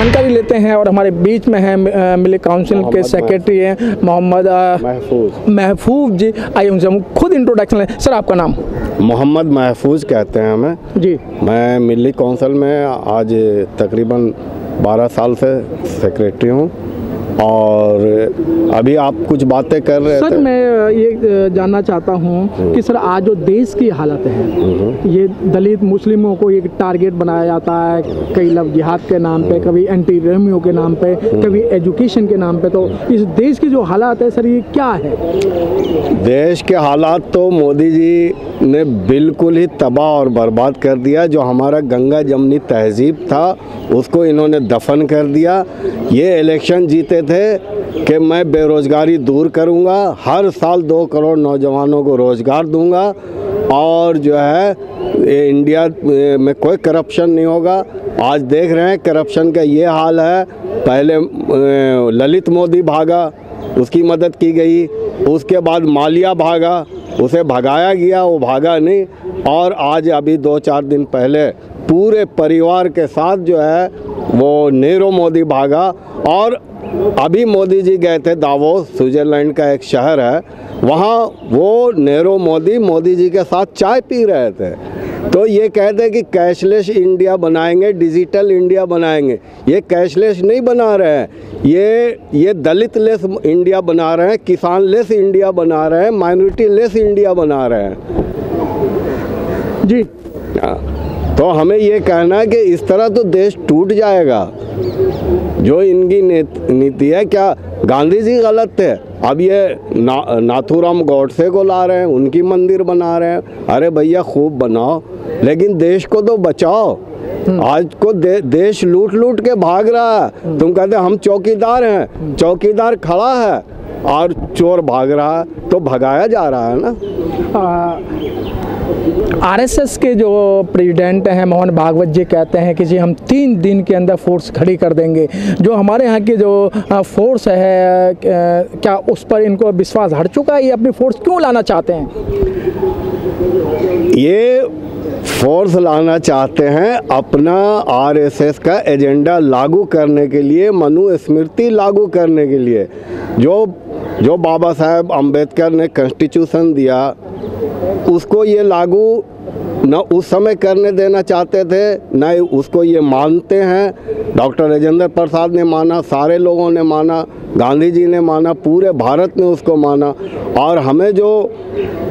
जानकारी लेते हैं और हमारे बीच में है मिले काउंसिल के सेक्रेटरी हैं मोहम्मद महफूज। महफूज जी। आइए उनसे हम खुद इंट्रोडक्शन लें। सर आपका नाम? मोहम्मद महफूज कहते हैं हमें। जी। मैं मिली काउंसिल में आज तकरीबन 12 साल से सेक्रेटरी हूँ। और अभी आप कुछ बातें कर रहे सर मैं ये जानना चाहता हूँ कि सर आज जो देश की हालत है ये दलित मुस्लिमों को एक टारगेट बनाया जाता है कई लोग जिहाद के नाम पे कभी एंटी रेमियो के नाम पे कभी एजुकेशन के नाम पे तो इस देश की जो हालात है सर ये क्या है? देश के हालात तो मोदी जी ने बिल्कुल ही तबाह और बर्बाद कर दिया। जो हमारा गंगा जमनी तहजीब था उसको इन्होंने दफन कर दिया। ये इलेक्शन जीते थे कि मैं बेरोज़गारी दूर करूँगा, हर साल दो करोड़ नौजवानों को रोज़गार दूँगा और जो है इंडिया में कोई करप्शन नहीं होगा। आज देख रहे हैं करप्शन का ये हाल है, पहले ललित मोदी भागा, उसकी मदद की गई, उसके बाद मालिया भागा, उसे भगाया गया, वो भागा नहीं और आज अभी दो चार दिन पहले पूरे परिवार के साथ जो है, वो नेहरू मोदी भागा और अभी मोदी जी गए थे दावोस स्विट्ज़रलैंड का एक शहर है। वहाँ वो नेहरू मोदी मोदी जी के साथ चाय पी रहे थे। तो ये कहते हैं कि कैशलेस इंडिया बनाएँगे डिजिटल इंडिया बनाएँगे। ये कैशलेस नहीं बना रहे हैं। ये ये दलित लेस इंडिया बना रहे हैं किसान लेस इंडिया बना रहे हैं माइनॉरिटी लेस इंडिया बना रहे हैं। जी। हाँ, तो हमें ये कहना है कि इस तरह तो देश टूट जाएगा। जो इनकी नीत- है क्या गांधी जी गलत थे? अब ये ना, नाथूराम गौडसे को ला रहे हैं उनकी मंदिर बना रहे हैं। अरे भैया खूब बनाओ लेकिन देश को तो बचाओ। आज को दे, देश लूट लूट के भाग रहा है। तुम कहते हम चौकीदार हैं चौकीदार खड़ा है। और चोर भाग रहा तो भगाया जा रहा है ना? आरएसएस के जो प्रेसिडेंट हैं मोहन भागवत जी कहते हैं कि जी हम तीन दिन के अंदर फोर्स खड़ी कर देंगे। जो हमारे यहाँ की जो फोर्स है क्या उस पर इनको विश्वास हट चुका है? ये अपनी फोर्स क्यों लाना चाहते हैं? ये फोर्स लाना चाहते हैं, अपना आरएसएस का एजेंडा लागू करने के लिए, मनु स्मृति लागू करने के लिए। जो जो बाबा साहेब अंबेडकर ने कॉन्स्टिट्यूशन दिया, उसको ये लागू ना उस समय करने देना चाहते थे, ना उसको ये मानते हैं। डॉक्टर राजेंद्र प्रसाद ने माना, सारे लोगों ने माना गांधी जी ने माना, पूरे भारत ने उसको माना। और हमें जो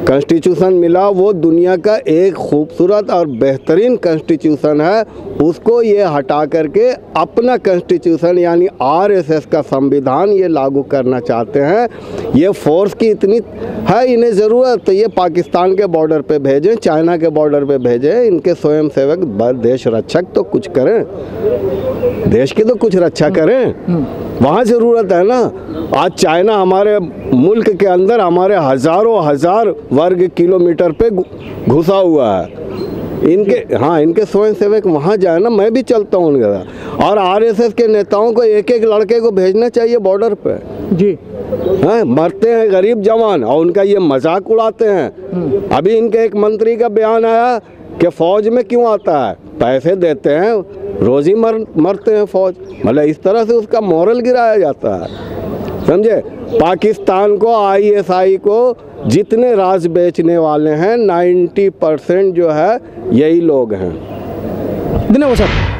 कॉन्स्टिट्यूशन मिला, वो दुनिया का एक खूबसूरत और बेहतरीन कॉन्स्टिट्यूशन है। उसको ये हटा करके अपना कॉन्स्टिट्यूशन यानी आरएसएस का संविधान ये लागू करना चाहते हैं। ये फोर्स की इतनी है, इन्हें ज़रूरत तो ये पाकिस्तान के बॉर्डर पे भेजें, चाइना के बॉर्डर पे भेजें, इनके स्वयं सेवक देश रक्षक तो कुछ करें। देश की तो कुछ रक्षा करें। वहाँ ज़रूरत है ना। आज चाइना हमारे मुल्क के अंदर हमारे हज़ारों हज़ार वर्ग किलोमीटर पे घुसा हुआ है। इनके हाँ इनके स्वयं सेवक वहाँ जाए ना मैं भी चलता हूँ उनके साथ। और आरएसएस के नेताओं को एक एक लड़के को भेजना चाहिए बॉर्डर पे। जी। हैं मरते हैं गरीब जवान और उनका ये मज़ाक उड़ाते हैं। अभी इनके एक मंत्री का बयान आया कि फौज में क्यों आता है? पैसे देते हैं, रोज़ी मर, मरते हैं फौज। मतलब इस तरह से उसका मॉरल गिराया जाता है। समझे? पाकिस्तान को, आईएसआई को जितने राज बेचने वाले हैं 90 परसेंट जो है, यही लोग हैं। धन्यवाद सर